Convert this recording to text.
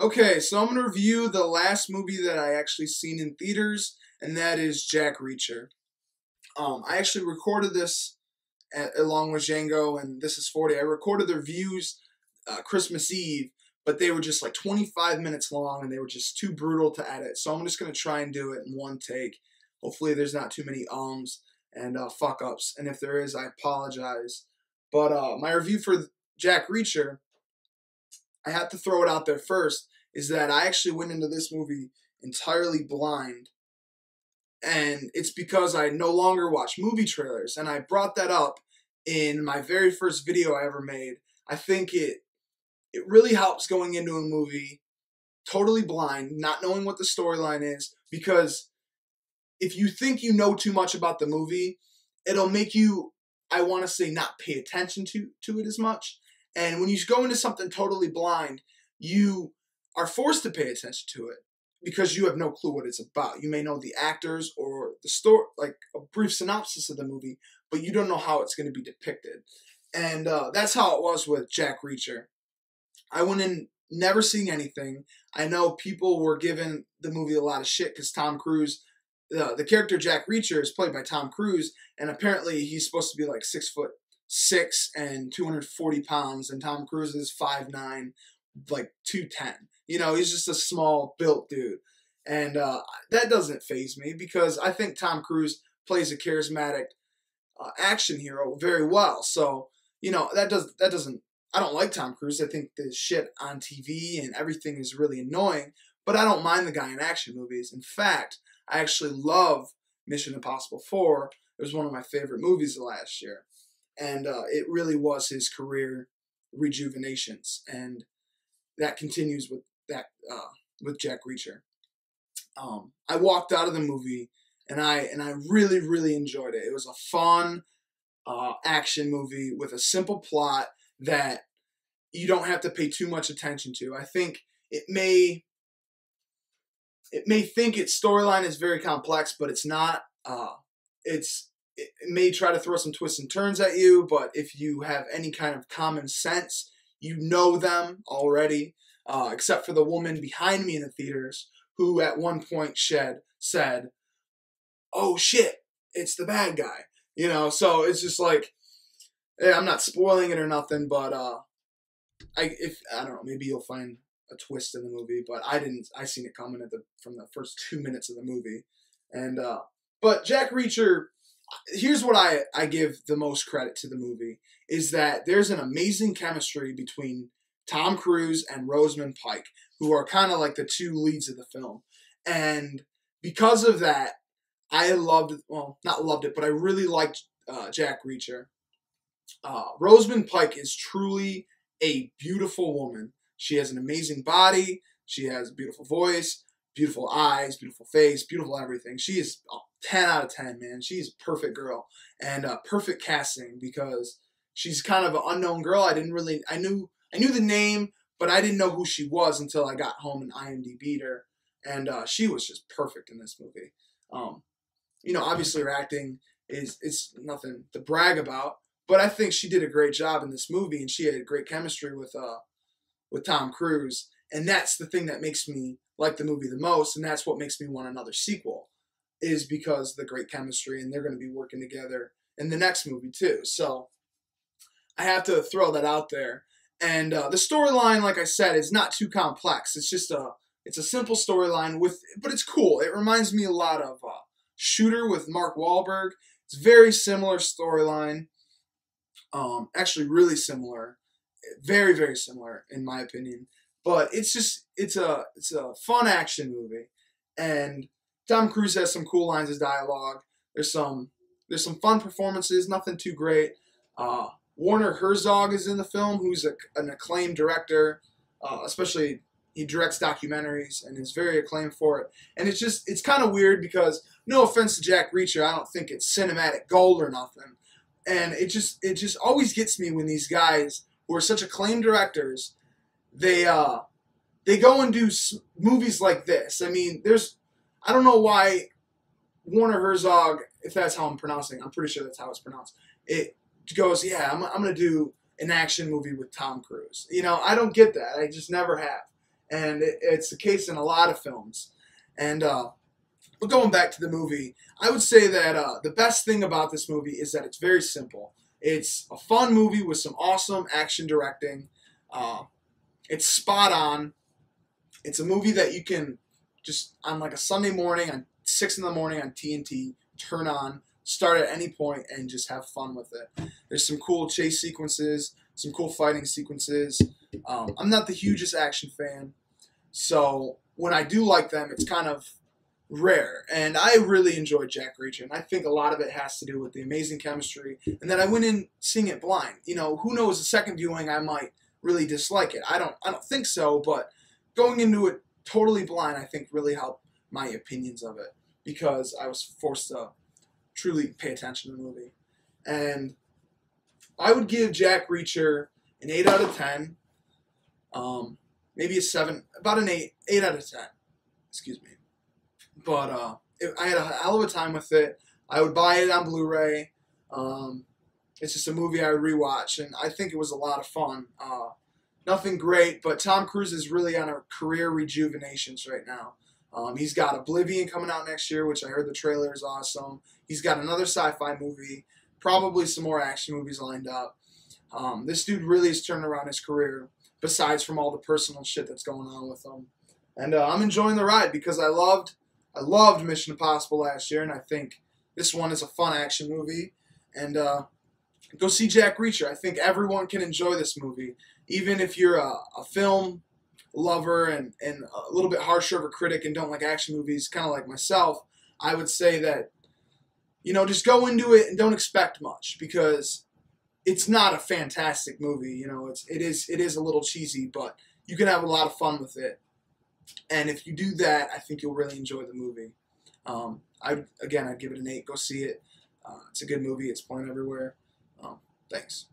Okay, so I'm going to review the last movie that I actually seen in theaters, and that is Jack Reacher. Um, I actually recorded this at, along with Django and This Is 40. I recorded their views uh, Christmas Eve, but they were just like 25 minutes long and they were just too brutal to edit. So I'm just going to try and do it in one take. Hopefully, there's not too many ums and uh, fuck ups. And if there is, I apologize. But uh, my review for Jack Reacher, I have to throw it out there first, is that I actually went into this movie entirely blind. And it's because I no longer watch movie trailers. And I brought that up in my very first video I ever made. I think it it really helps going into a movie totally blind, not knowing what the storyline is, because if you think you know too much about the movie, it'll make you, I want to say, not pay attention to, to it as much. And when you go into something totally blind, you are forced to pay attention to it because you have no clue what it's about. You may know the actors or the story, like a brief synopsis of the movie, but you don't know how it's going to be depicted. And uh, that's how it was with Jack Reacher. I went in never seeing anything. I know people were giving the movie a lot of shit because Tom Cruise, the, the character Jack Reacher, is played by Tom Cruise, and apparently he's supposed to be like six foot six and 240 pounds, and Tom Cruise is five nine, like 210. You know, he's just a small built dude. And uh, that doesn't faze me because I think Tom Cruise plays a charismatic uh, action hero very well. So, you know, that does that doesn't I don't like Tom Cruise. I think the shit on TV and everything is really annoying, but I don't mind the guy in action movies. In fact, I actually love Mission Impossible 4. It was one of my favorite movies of last year. And uh, it really was his career rejuvenations. And that continues with that uh, with Jack Reacher. Um, I walked out of the movie and I and I really really enjoyed it. It was a fun uh, action movie with a simple plot that you don't have to pay too much attention to. I think it may it may think its storyline is very complex, but it's not. Uh, it's it may try to throw some twists and turns at you, but if you have any kind of common sense, you know them already. Uh, except for the woman behind me in the theaters, who at one point shed said, "Oh shit, it's the bad guy," you know. So it's just like I'm not spoiling it or nothing, but uh, I if I don't know, maybe you'll find a twist in the movie, but I didn't. I seen it coming at the from the first two minutes of the movie, and uh, but Jack Reacher. Here's what I I give the most credit to the movie is that there's an amazing chemistry between Tom Cruise and Rosamund Pike, who are kind of like the two leads of the film, and because of that, I loved well not loved it, but I really liked uh, Jack Reacher. Uh, Pike is truly a beautiful woman. She has an amazing body. She has a beautiful voice, beautiful eyes, beautiful face, beautiful everything. She is 10 out of 10, man. She's a perfect girl and uh, perfect casting because she's kind of an unknown girl. I didn't really, I knew, I knew the name, but I didn't know who she was until I got home and IMDb'd her. And uh, she was just perfect in this movie. Um, you know, obviously her acting is it's nothing to brag about, but I think she did a great job in this movie, and she had great chemistry with uh with Tom Cruise, and that's the thing that makes me like the movie the most, and that's what makes me want another sequel, is because the great chemistry, and they're going to be working together in the next movie too. So I have to throw that out there. And uh, the storyline, like I said, is not too complex. It's just a it's a simple storyline with, but it's cool. It reminds me a lot of uh, Shooter with Mark Wahlberg. It's very similar storyline. Um, actually, really similar, very very similar in my opinion. But it's just it's a it's a fun action movie, and Tom Cruise has some cool lines of dialogue. There's some there's some fun performances, nothing too great. Uh, Werner Herzog is in the film, who's a, an acclaimed director, uh, especially he directs documentaries and is very acclaimed for it. And it's just it's kind of weird because no offense to Jack Reacher, I don't think it's cinematic gold or nothing and it just it just always gets me when these guys who are such acclaimed directors they uh they go and do movies like this. I mean, there's I don't know why Warner Herzog, if that's how I'm pronouncing, I'm pretty sure that's how it's pronounced. It goes, yeah, I'm, I'm gonna do an action movie with Tom Cruise. You know, I don't get that. I just never have. and it, it's the case in a lot of films. And uh, but going back to the movie, I would say that uh, the best thing about this movie is that it's very simple. It's a fun movie with some awesome action directing. Uh, it's spot on. It's a movie that you can just on like a Sunday morning on six in the morning on TNT turn on, start at any point, and just have fun with it. There's some cool chase sequences, some cool fighting sequences. Um, I'm not the hugest action fan, so when I do like them, it's kind of rare. And I really enjoyed Jack Reacher, and I think a lot of it has to do with the amazing chemistry. And then I went in seeing it blind. You know, who knows? A second viewing, I might really dislike it. I don't. I don't think so. But going into it totally blind, I think really helped my opinions of it because I was forced to truly pay attention to the movie. And I would give Jack Reacher an eight out of ten. Um, maybe a seven, about an eight, eight out of ten. Excuse me. But uh, it, I had a hell of a time with it. I would buy it on Blu-ray. Um, it's just a movie I rewatch, and I think it was a lot of fun. Uh, nothing great, but Tom Cruise is really on a career rejuvenations right now. Um, he's got Oblivion coming out next year, which I heard the trailer is awesome. He's got another sci-fi movie, probably some more action movies lined up. Um, this dude really has turned around his career, besides from all the personal shit that's going on with him. And uh, I'm enjoying the ride because I loved I loved Mission Impossible last year, and I think this one is a fun action movie. And uh, go see Jack Reacher. I think everyone can enjoy this movie, even if you're a, a film lover and, and a little bit harsher of a critic and don't like action movies, kind of like myself. I would say that you know just go into it and don't expect much because it's not a fantastic movie. You know, it's it is it is a little cheesy, but you can have a lot of fun with it. And if you do that, I think you'll really enjoy the movie. Um, I again, I'd give it an eight. Go see it. Uh, it's a good movie. It's playing everywhere. Um, thanks.